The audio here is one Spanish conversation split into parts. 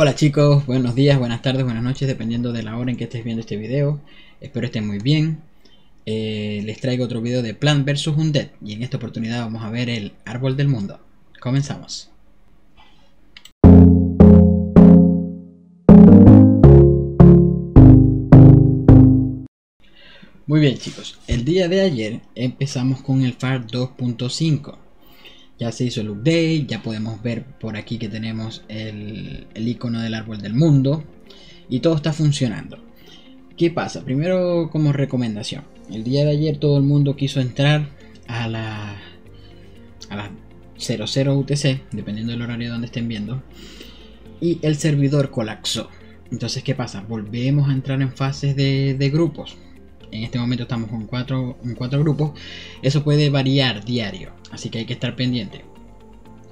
Hola chicos, buenos días, buenas tardes, buenas noches, dependiendo de la hora en que estés viendo este video. Espero estén muy bien. Eh, les traigo otro video de Plant vs Undead y en esta oportunidad vamos a ver el árbol del mundo. Comenzamos. Muy bien chicos, el día de ayer empezamos con el FAR 2.5 ya se hizo el update, ya podemos ver por aquí que tenemos el, icono del árbol del mundo y todo está funcionando. ¿Qué pasa? Primero como recomendación, el día de ayer todo el mundo quiso entrar a la a las 00 UTC, dependiendo del horario donde estén viendo, y el servidor colapsó. Entonces, ¿qué pasa? Volvemos a entrar en fases de, de grupos. En este momento estamos con cuatro, cuatro grupos. Eso puede variar diario. Así que hay que estar pendiente.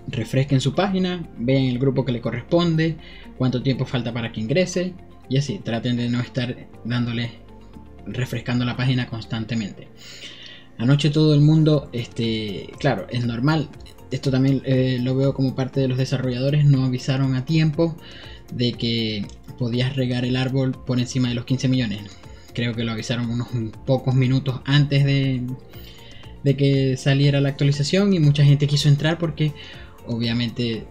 Refresquen su página, vean el grupo que le corresponde, cuánto tiempo falta para que ingrese y así traten de no estar dándole refrescando la página constantemente. Anoche todo el mundo, este, claro, es normal. Esto también eh, lo veo como parte de los desarrolladores, no avisaron a tiempo de que podías regar el árbol por encima de los 15 millones. Creo que lo avisaron unos pocos minutos antes de, de que saliera la actualización y mucha gente quiso entrar porque obviamente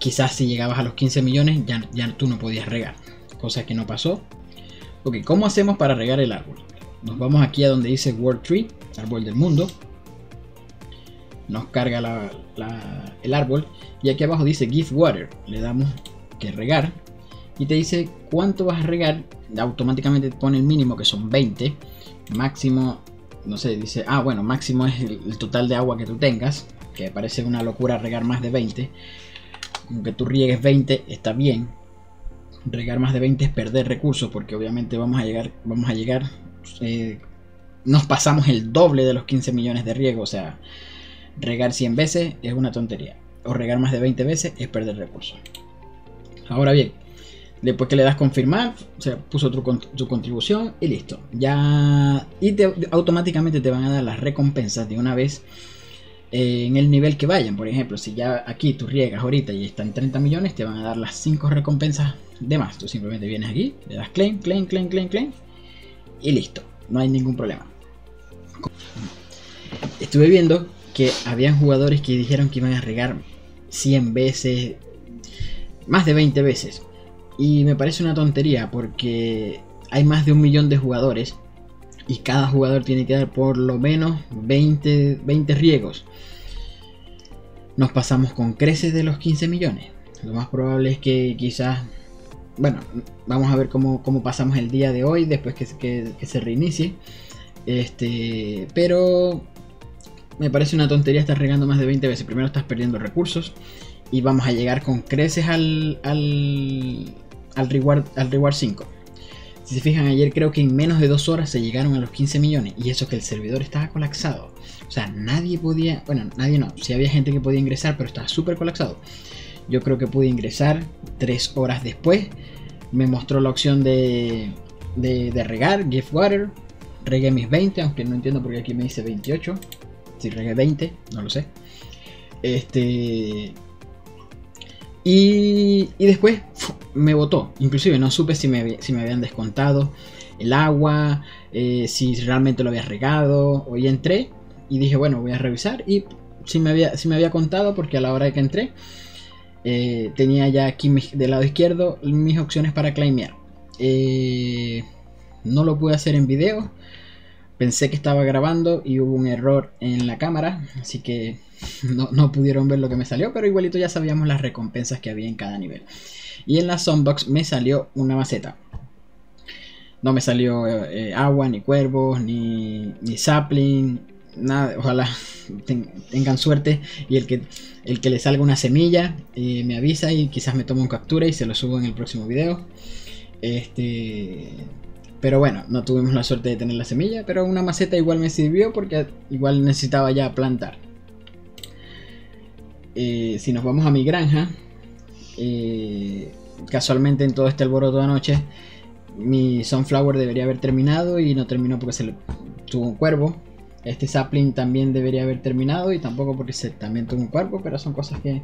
quizás si llegabas a los 15 millones ya, ya tú no podías regar, cosa que no pasó. Ok, ¿cómo hacemos para regar el árbol? Nos vamos aquí a donde dice World Tree, árbol del mundo. Nos carga el árbol y aquí abajo dice Give Water. Le damos que regar y te dice cuánto vas a regar. Automáticamente te pone el mínimo que son 20, máximo no sé, dice, ah, bueno, máximo es el, total de agua que tú tengas, que parece una locura regar más de 20. Aunque tú riegues 20, está bien. Regar más de 20 es perder recursos, porque obviamente vamos a llegar, vamos a llegar, eh, nos pasamos el doble de los 15 millones de riego, o sea, regar 100 veces es una tontería. O regar más de 20 veces es perder recursos. Ahora bien, Después que le das confirmar, se puso tu, contribución y listo. Ya. Y automáticamente te van a dar las recompensas de una vez eh, en el nivel que vayan. Por ejemplo, si ya aquí tú riegas ahorita y están 30 millones, te van a dar las 5 recompensas de más. Tú simplemente vienes aquí, le das claim, claim, claim, claim, claim y listo. No hay ningún problema. Estuve viendo que habían jugadores que dijeron que iban a regar 100 veces, más de 20 veces. Y me parece una tontería porque hay más de un millón de jugadores y cada jugador tiene que dar por lo menos 20, 20 riegos. Nos pasamos con creces de los 15 millones. Lo más probable es que quizás... Bueno, vamos a ver cómo, pasamos el día de hoy después que, que se reinicie. Este, pero me parece una tontería estar regando más de 20 veces. Primero estás perdiendo recursos y vamos a llegar con creces al, al, al reward, al reward 5. Si se fijan, ayer creo que en menos de dos horas se llegaron a los 15 millones. Y eso que el servidor estaba colapsado. O sea, nadie podía. Bueno, nadie no. Si había gente que podía ingresar, pero estaba súper colapsado. Yo creo que pude ingresar tres horas después. Me mostró la opción de, de, de regar, give water. Regué mis 20, aunque no entiendo por qué aquí me dice 28. Si regué 20, no lo sé. Este. Y, después me votó. Inclusive no supe si me, si me habían descontado el agua, eh, si realmente lo había regado. Hoy entré y dije, bueno, voy a revisar. Y si me había, si me había contado porque a la hora de que entré eh, tenía ya aquí del lado izquierdo mis opciones para claimear. Eh, no lo pude hacer en video. Pensé que estaba grabando y hubo un error en la cámara. Así que no, pudieron ver lo que me salió, pero igualito ya sabíamos las recompensas que había en cada nivel. Y en la Sunbox me salió una maceta. No me salió eh, agua, ni cuervos, ni, ni sapling, nada. Ojalá tengan suerte y el que, el que le salga una semilla eh, me avisa y quizás me tome un captura y se lo subo en el próximo video. Este, pero bueno, no tuvimos la suerte de tener la semilla, pero una maceta igual me sirvió porque igual necesitaba ya plantar. Eh, si nos vamos a mi granja, eh, casualmente en todo este alboroto de anoche, mi Sunflower debería haber terminado y no terminó porque se le tuvo un cuervo. Este sapling también debería haber terminado y tampoco porque se también tuvo un cuervo, pero son cosas que,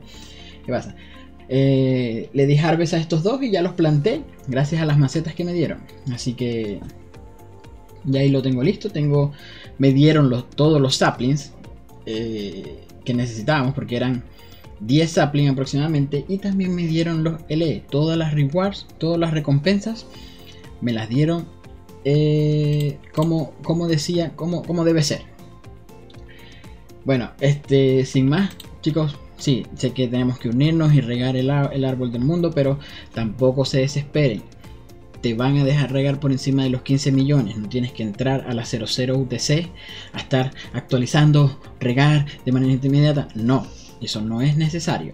que pasan. Eh, le di harvest a estos dos y ya los planté gracias a las macetas que me dieron. Así que ya ahí lo tengo listo. Tengo, me dieron los, todos los saplings eh, que necesitábamos porque eran 10 saplings aproximadamente. Y también me dieron los LE, todas las rewards, todas las recompensas. Me las dieron eh, como, como decía, como, como debe ser. Bueno, este, sin más, chicos, sí, sé que tenemos que unirnos y regar el, árbol del mundo, pero tampoco se desesperen. Te van a dejar regar por encima de los 15 millones. No tienes que entrar a la 00 UTC a estar actualizando, regar de manera inmediata. No, eso no es necesario.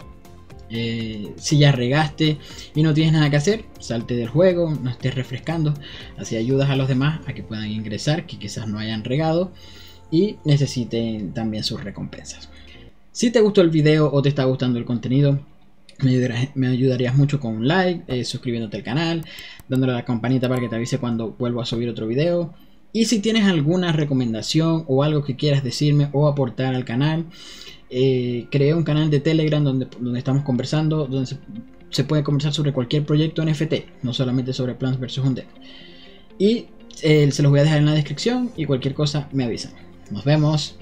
Eh, si ya regaste y no tienes nada que hacer, salte del juego, no estés refrescando. Así ayudas a los demás a que puedan ingresar, que quizás no hayan regado y necesiten también sus recompensas. Si te gustó el video o te está gustando el contenido, me, ayudarías, mucho con un like, eh, suscribiéndote al canal, dándole a la campanita para que te avise cuando vuelvo a subir otro video. Y si tienes alguna recomendación o algo que quieras decirme o aportar al canal, eh, creé un canal de Telegram donde, donde estamos conversando, donde se, puede conversar sobre cualquier proyecto NFT, no solamente sobre Plants vs. Undead. Y eh, se los voy a dejar en la descripción y cualquier cosa me avisan. Nos vemos.